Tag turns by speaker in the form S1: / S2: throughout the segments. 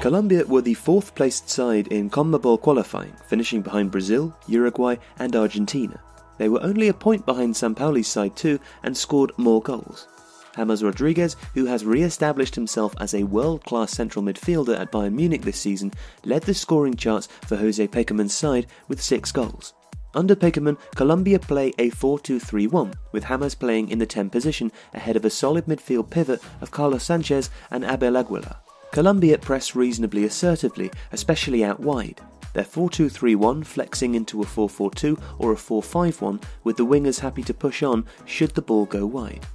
S1: Colombia were the fourth placed side in CONMEBOL qualifying, finishing behind Brazil, Uruguay, and Argentina. They were only a point behind Sampaoli's side too and scored more goals. James Rodriguez, who has re established himself as a world class central midfielder at Bayern Munich this season, led the scoring charts for Jose Pekerman's side with six goals. Under Pekerman, Colombia play a 4 2 3 1, with Hammers playing in the 10 position ahead of a solid midfield pivot of Carlos Sanchez and Abel Aguilar. Colombia press reasonably assertively, especially out wide. Their 4 2 3 1 flexing into a 4 4 2 or a 4 5 1, with the wingers happy to push on should the ball go wide.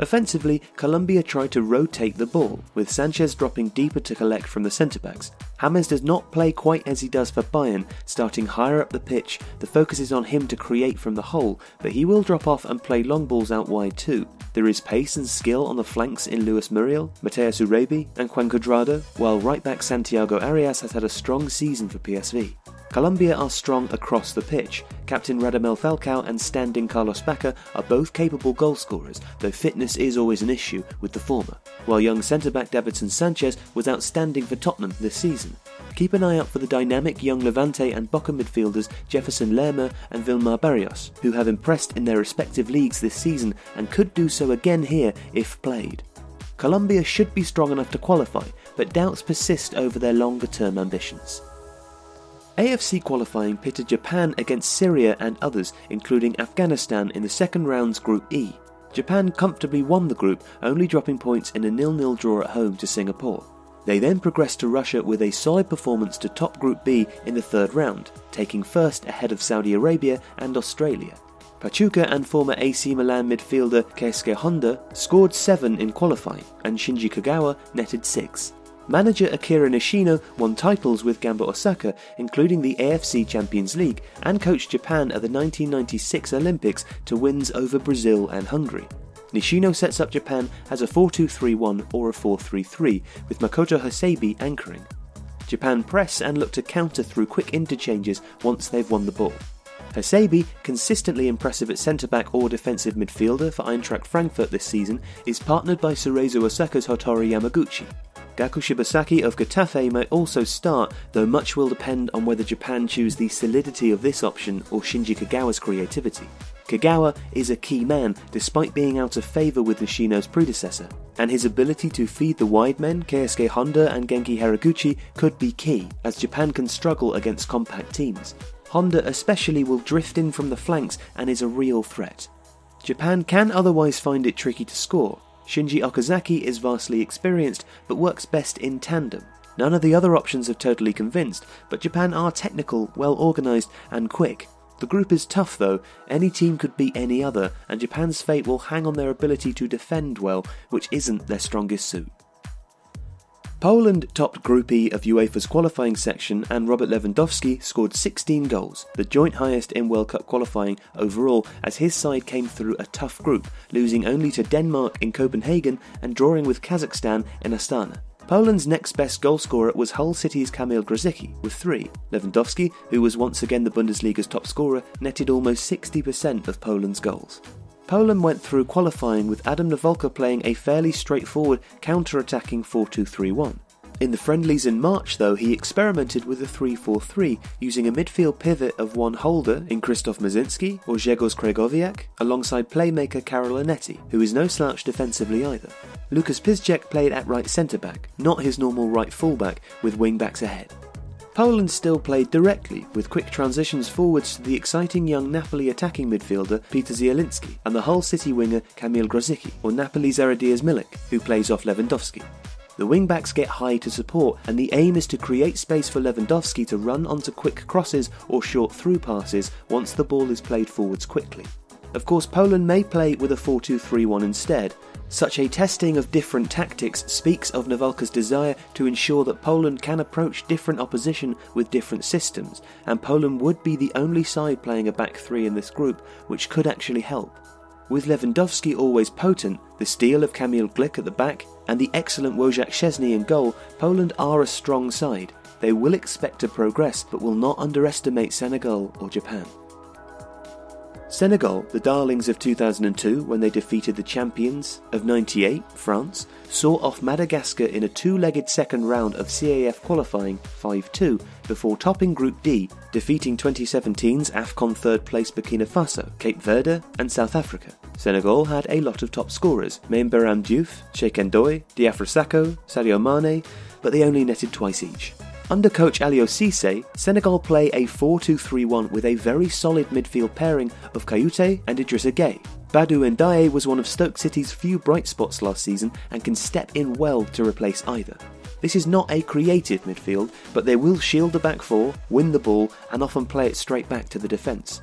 S1: Offensively, Colombia tried to rotate the ball, with Sanchez dropping deeper to collect from the centre backs. James does not play quite as he does for Bayern, starting higher up the pitch. The focus is on him to create from the hole, but he will drop off and play long balls out wide too. There is pace and skill on the flanks in Luis Muriel, Mateus Uribe, and Juan Cuadrado, while right back Santiago Arias has had a strong season for PSV. Colombia are strong across the pitch. Captain Radamel Falcao and standing Carlos Bacca are both capable goalscorers, though fitness is always an issue with the former, while young centre-back Davinson Sanchez was outstanding for Tottenham this season. Keep an eye out for the dynamic young Levante and Boca midfielders Jefferson Lerma and Wilmar Barrios, who have impressed in their respective leagues this season and could do so again here if played. Colombia should be strong enough to qualify, but doubts persist over their longer term ambitions. AFC qualifying pitted Japan against Syria and others, including Afghanistan, in the second round's Group E. Japan comfortably won the group, only dropping points in a nil-nil draw at home to Singapore. They then progressed to Russia with a solid performance to top Group B in the third round, taking first ahead of Saudi Arabia and Australia. Pachuca and former AC Milan midfielder Keisuke Honda scored 7 in qualifying, and Shinji Kagawa netted 6. Manager Akira Nishino won titles with Gamba Osaka, including the AFC Champions League, and coached Japan at the 1996 Olympics to wins over Brazil and Hungary. Nishino sets up Japan as a 4 2 3 1 or a 4 3 3, with Makoto Hasebe anchoring. Japan press and look to counter through quick interchanges once they've won the ball. Hasebe, consistently impressive at centre back or defensive midfielder for Eintracht Frankfurt this season, is partnered by Cerezo Osaka's Hotaru Yamaguchi. Gaku Shibasaki of Getafe may also start, though much will depend on whether Japan choose the solidity of this option or Shinji Kagawa's creativity. Kagawa is a key man despite being out of favour with Nishino's predecessor, and his ability to feed the wide men, Keisuke Honda and Genki Haraguchi, could be key, as Japan can struggle against compact teams. Honda especially will drift in from the flanks and is a real threat. Japan can otherwise find it tricky to score, Shinji Okazaki is vastly experienced, but works best in tandem. None of the other options have totally convinced, but Japan are technical, well organised, and quick. The group is tough though, any team could beat any other, and Japan's fate will hang on their ability to defend well, which isn't their strongest suit. Poland topped Group E of UEFA's qualifying section and Robert Lewandowski scored 16 goals, the joint highest in World Cup qualifying overall as his side came through a tough group, losing only to Denmark in Copenhagen and drawing with Kazakhstan in Astana. Poland's next best goalscorer was Hull City's Kamil Grosicki with three. Lewandowski, who was once again the Bundesliga's top scorer, netted almost 60% of Poland's goals. Poland went through qualifying with Adam Nawalka playing a fairly straightforward counter attacking 4 2 3 1. In the friendlies in March, though, he experimented with a 3 4 3, using a midfield pivot of one holder in Krzysztof Maczynski or Grzegorz Krychowiak, alongside playmaker Karol Linetty, who is no slouch defensively either. Lukasz Piszczek played at right centre back, not his normal right fullback, with wing backs ahead. Poland still played directly, with quick transitions forwards to the exciting young Napoli attacking midfielder Peter Zielinski and the Hull City winger Kamil Grosicki, or Napoli's Arkadiusz Milik, who plays off Lewandowski. The wingbacks get high to support, and the aim is to create space for Lewandowski to run onto quick crosses or short through passes once the ball is played forwards quickly. Of course, Poland may play with a 4 2 3 1 instead, such a testing of different tactics speaks of Nawalka's desire to ensure that Poland can approach different opposition with different systems, and Poland would be the only side playing a back three in this group, which could actually help. With Lewandowski always potent, the steel of Kamil Glik at the back, and the excellent Wojciech Szczesny in goal, Poland are a strong side. They will expect to progress, but will not underestimate Senegal or Japan. Senegal, the darlings of 2002 when they defeated the champions of 98, France, saw off Madagascar in a two legged second round of CAF qualifying 5 2 before topping Group D, defeating 2017's AFCON third place Burkina Faso, Cape Verde, and South Africa. Senegal had a lot of top scorers Mame Biram Diouf, Cheikh Ndoye, Diafra Sakho, Sadio Mane, but they only netted twice each. Under coach Aliou Cisse, Senegal play a 4-2-3-1 with a very solid midfield pairing of Kouyaté and Idrissa Gueye. Badou Ndiaye was one of Stoke City's few bright spots last season and can step in well to replace either. This is not a creative midfield, but they will shield the back four, win the ball, and often play it straight back to the defence.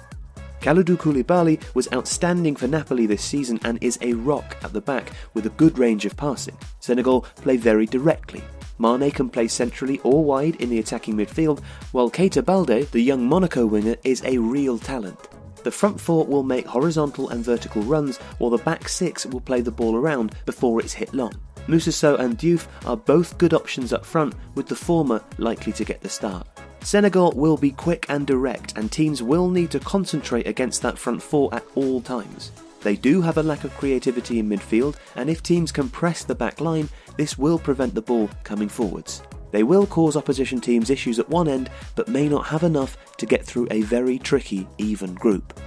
S1: Kalidou Koulibaly was outstanding for Napoli this season and is a rock at the back with a good range of passing. Senegal play very directly, Mane can play centrally or wide in the attacking midfield, while Keita Balde, the young Monaco winger, is a real talent. The front four will make horizontal and vertical runs, while the back six will play the ball around before it's hit long. Moussa Sow and Diouf are both good options up front, with the former likely to get the start. Senegal will be quick and direct, and teams will need to concentrate against that front four at all times. They do have a lack of creativity in midfield, and if teams can press the back line, this will prevent the ball coming forwards. They will cause opposition teams issues at one end, but may not have enough to get through a very tricky, even group.